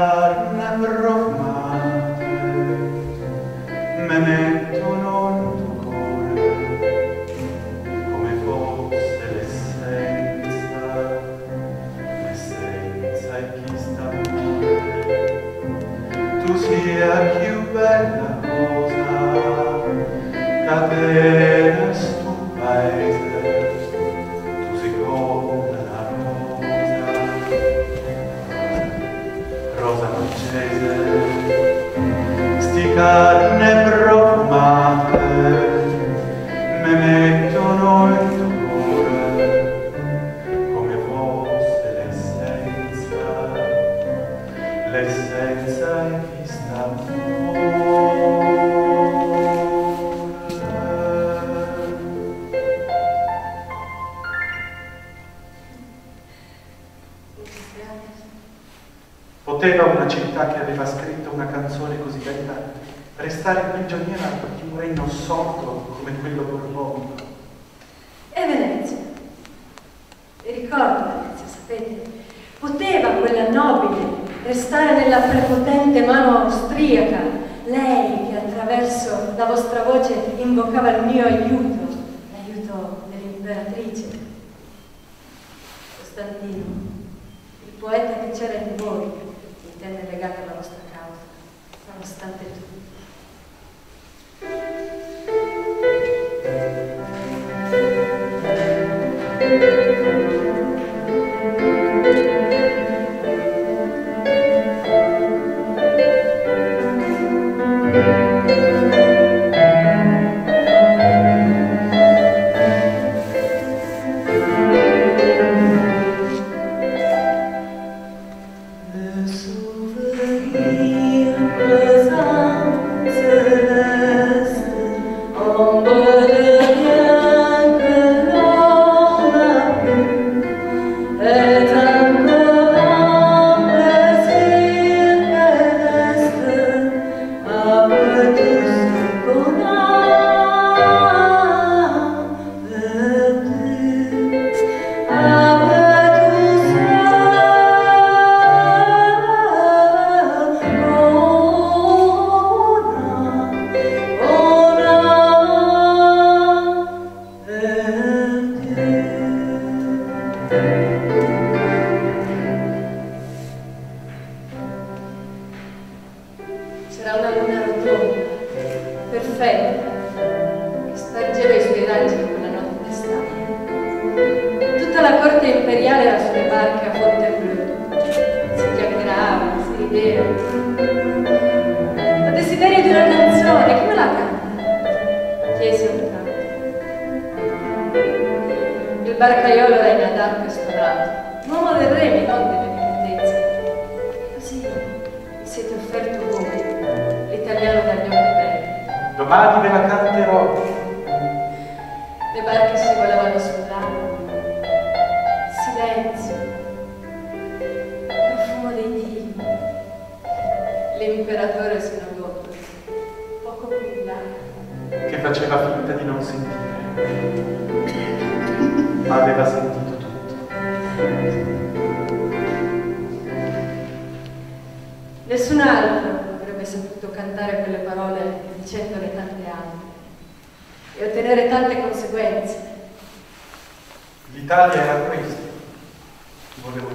carnem romantem, memento nostrum, tu sia più bella cosa catena stu paese tu sei come la rosa rosa francese sti carne l'essenza è chi sta Poteva una città che aveva scritto una canzone così bella restare prigioniera di un regno sordo come quello borbonico? E Venezia? Vi ricordo Venezia, sapete? Poteva quella nobile restare nella prepotente mano austriaca, lei che attraverso la vostra voce invocava il mio aiuto, l'aiuto dell'imperatrice. Costantino, il poeta che c'era in voi, mi tenne legato alla Oh. C'era una luna rotonda, perfetta, che spargeva i suoi raggi quella notte d'estate. Tutta la corte imperiale era sulle barche a Fontainebleau. Si chiacchierava, si rideva. Ho desiderio di una canzone, chi me la canta? Chiesi a un canto. Il barcaiolo era inadatto e stonato, un uomo del re, mi non Domani ve la canterò. Le barche si volavano sull'acqua. Silenzio. Profumo dei timi. L'imperatore godò. Poco più in là. che faceva finta di non sentire, ma aveva sentito tutto. Nessun altro avrebbe saputo cantare e ottenere tante conseguenze. L'Italia era questo, volevo